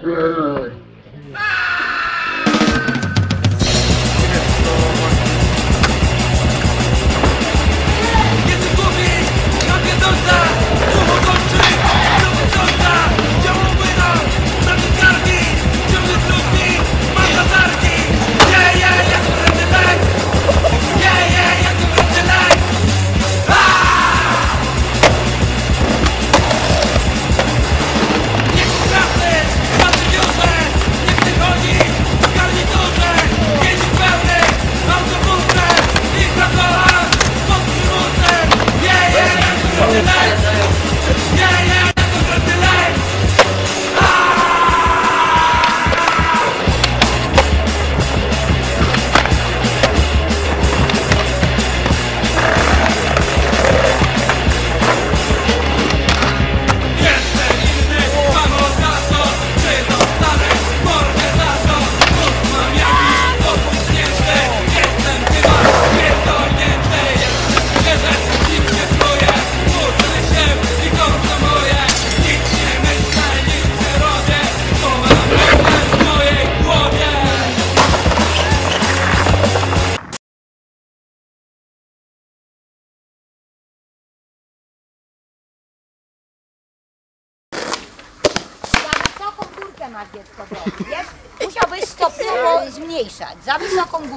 对对对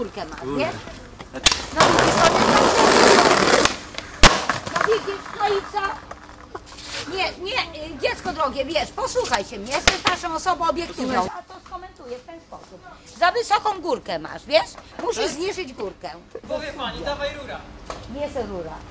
rurkę ma, wiesz? No widzisz, on jest No widzisz, no i co? Nie, nie, y, dziecko drogie, wiesz, posłuchaj się mnie, jestem starszą osobą obiektywną. A to skomentuję w ten sposób. Za wysoką górkę masz, wiesz? Musisz tak? zniżyć górkę. Powie pani, dawaj rura. Nie se rura.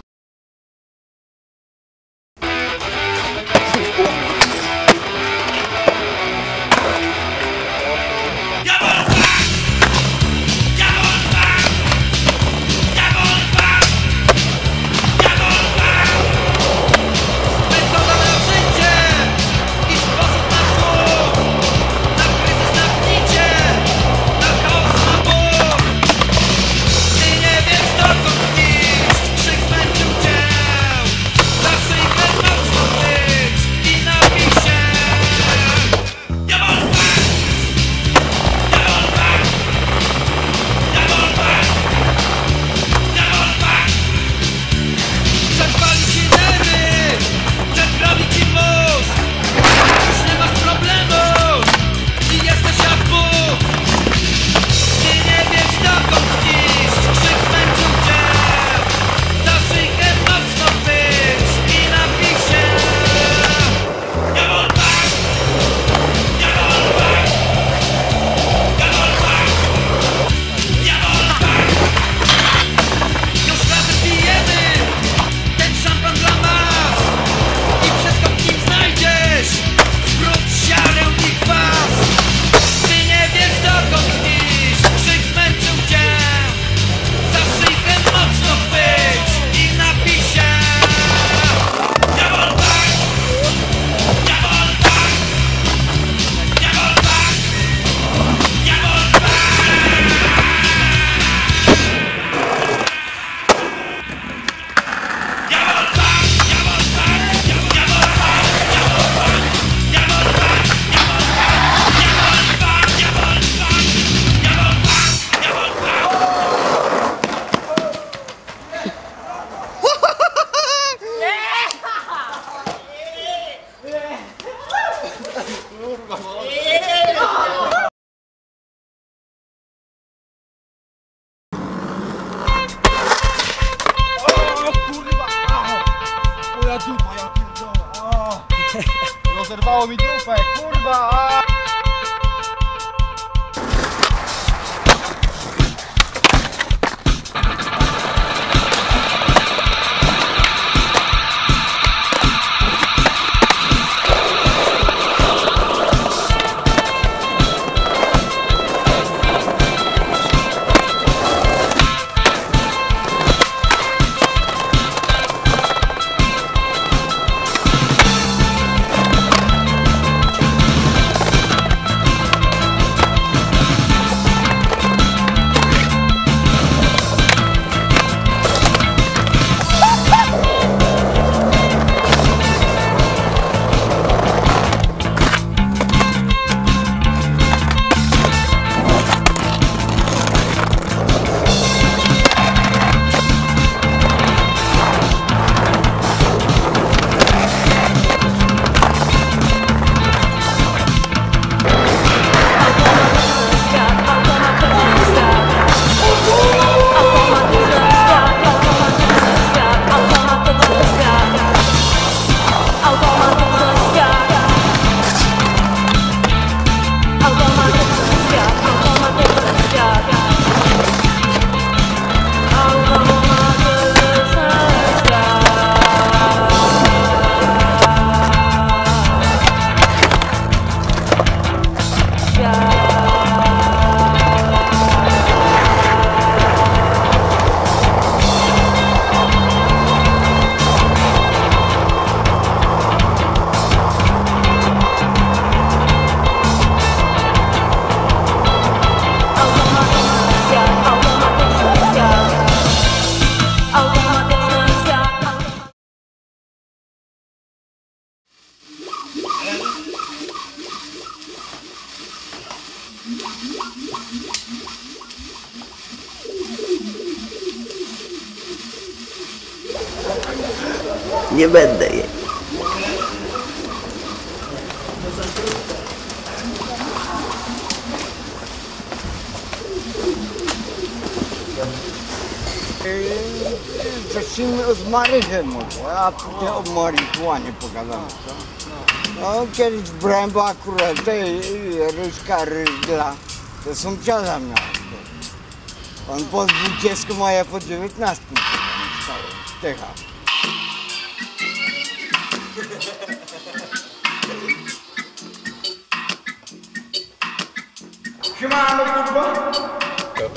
Rozerwało mi dupę, kurwa! Nie będę jej. Zacznijmy od Marychy może, a później o marihuanie pogadamy, co? No, kiedyś brałem, bo akurat tej Rydla, to sąsiada miał. On po 20, a ja po 19 mieszkałem w Tychach.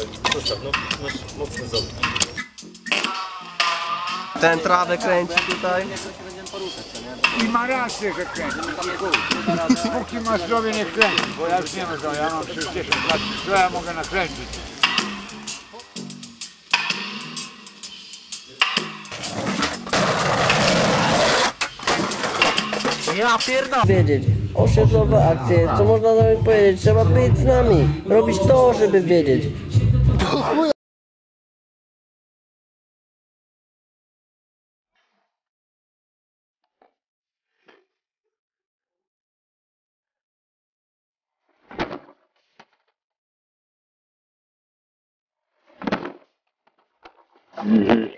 Ten trawę kręci tutaj. I ma rację, że kręci. Póki ma zdrowie, nie kręci, bo ja już nie mam zdrowia, ja mam 60 lat, co ja mogę nakręcić? Ja pierdolę osiedlowe akcje. Co można na powiedzieć? Trzeba być z nami, robić to, żeby wiedzieć. Mm-hmm.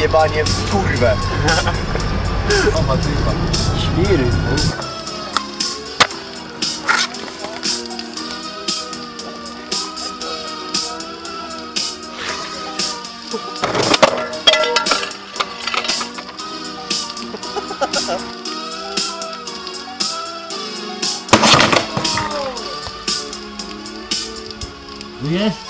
Jebanie w kurwę? O. Świry. Siano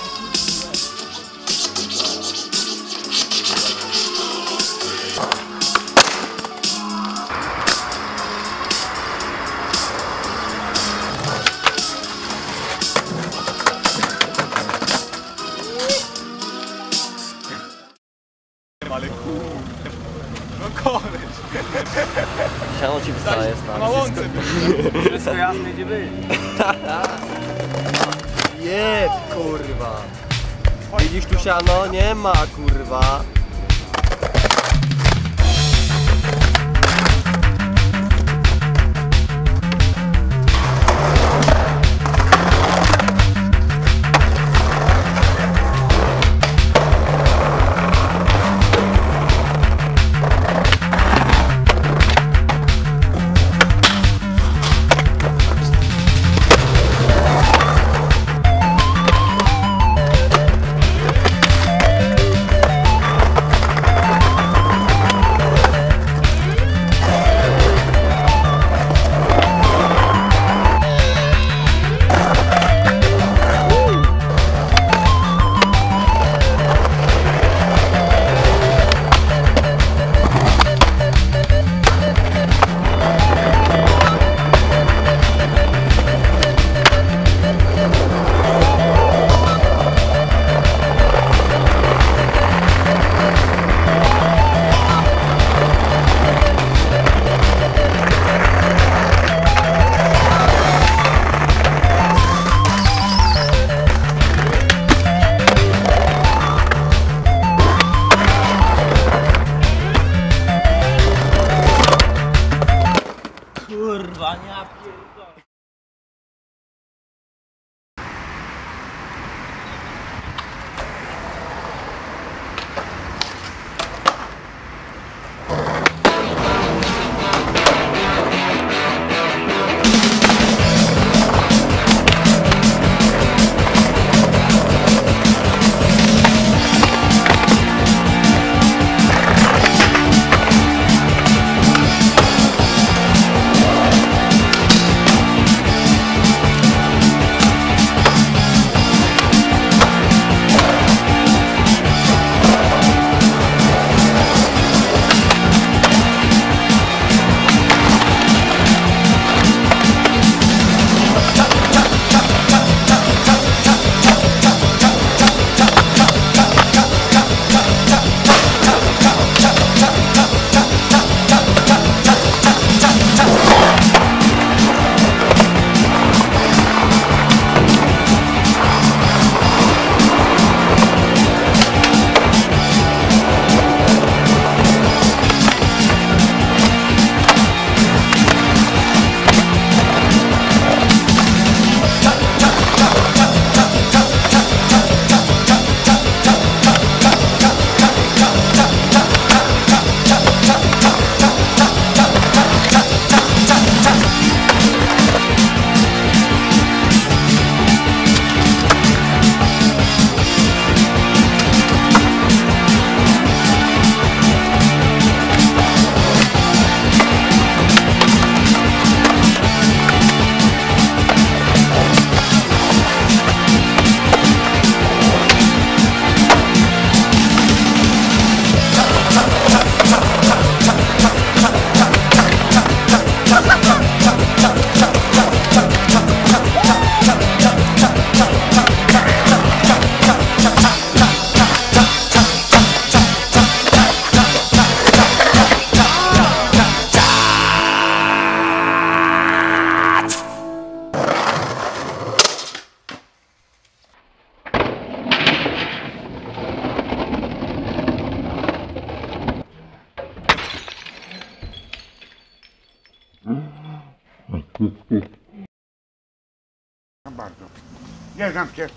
Nie znam cię.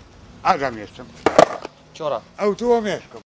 Adam jestem. Ciora. Autołomieszko. Nie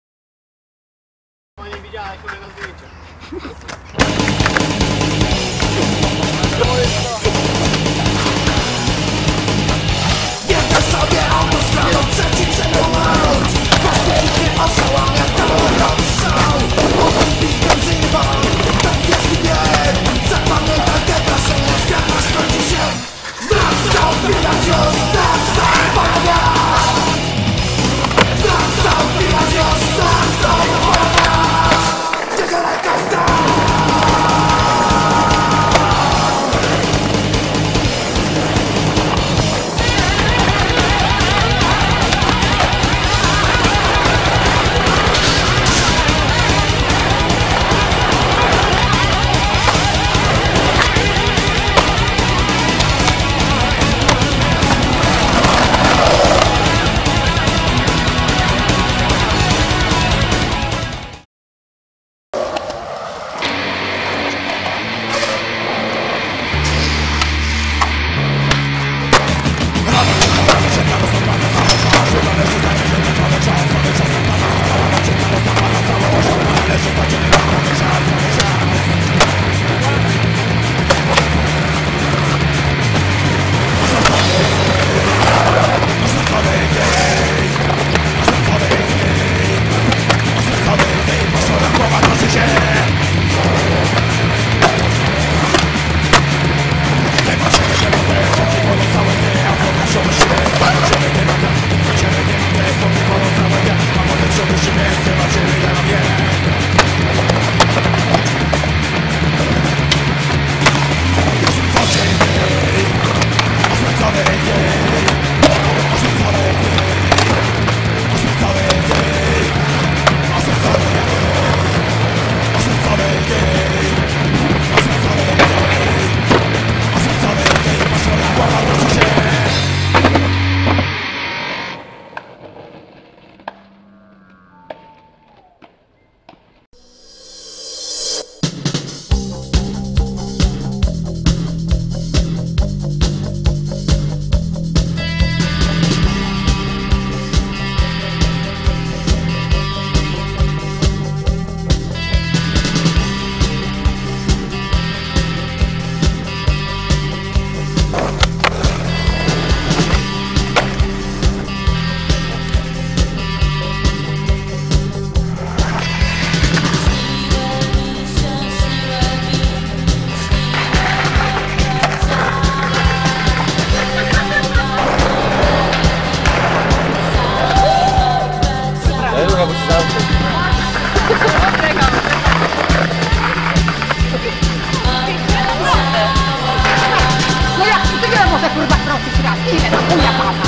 nosić raz. Ile na chuja pana?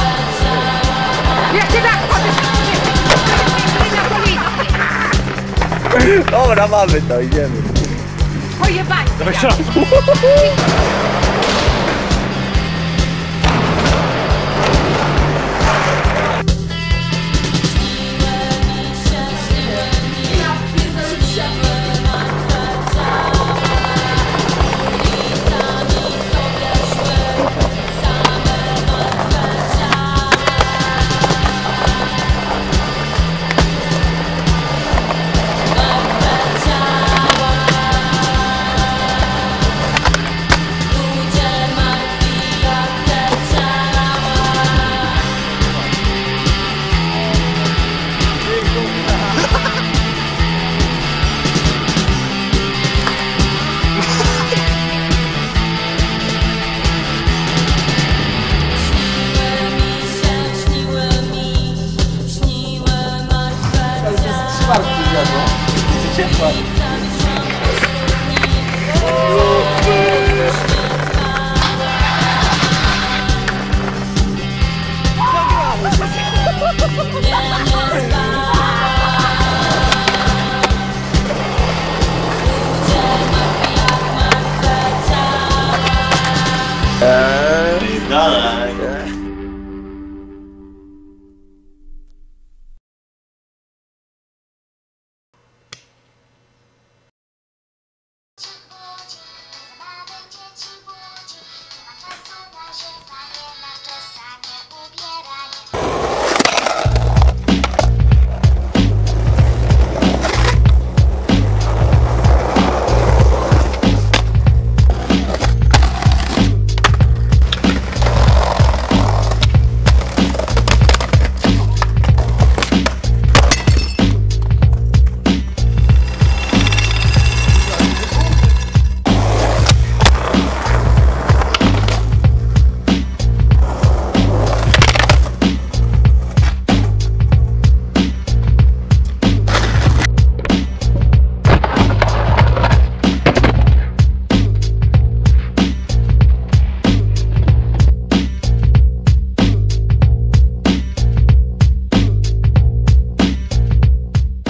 Jeszcze raz chodzisz na policję. Dobra, mamy to, idziemy. Pojebani. Dalej.